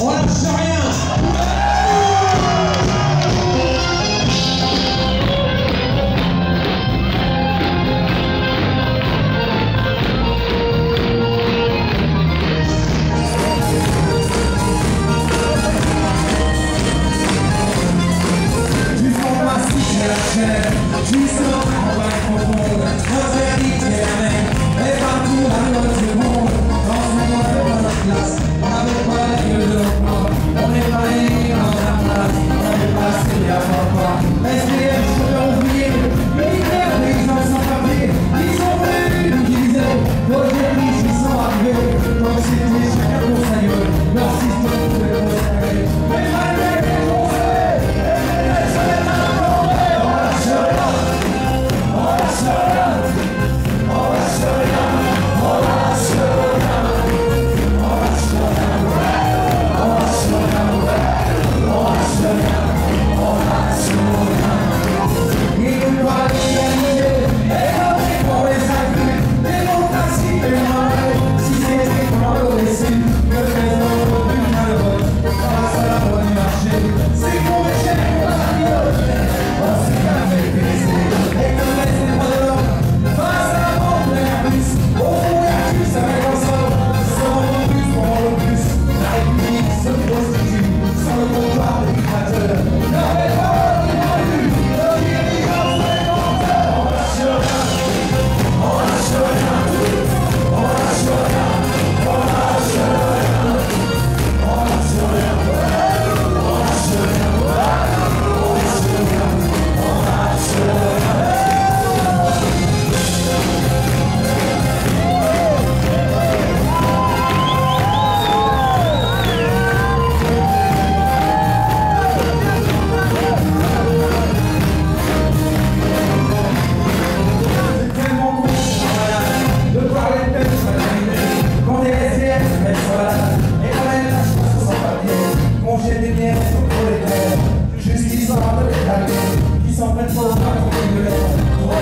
on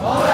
아!